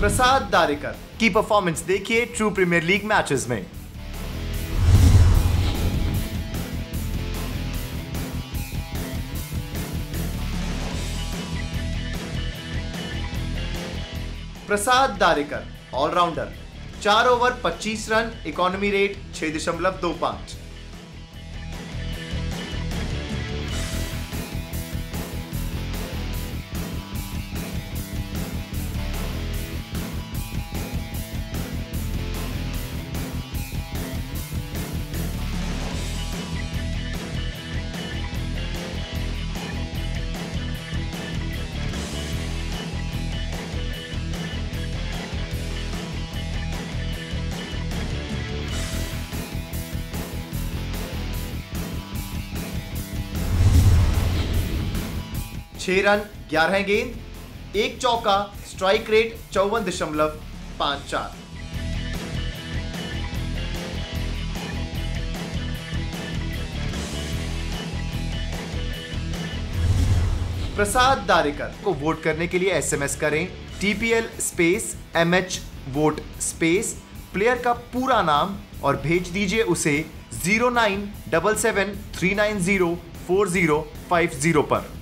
प्रसाद दारेकर की परफॉर्मेंस देखिए true premiere league matches में। प्रसाद दारेकर ऑलराउंडर चार ओवर 25 रन इकोनॉमी रेट छह दशमलव दो पाँच। छह रन, ग्यारह गेंद, एक चौका स्ट्राइक रेट चौवन दशमलव पाँच चार। प्रसाद दारेकर को वोट करने के लिए एसएमएस करें। TPL space MH vote space player का पूरा नाम और भेज दीजिए उसे zero nine double seven three nine zero four zero five zero पर।